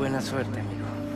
Buena suerte, amigo.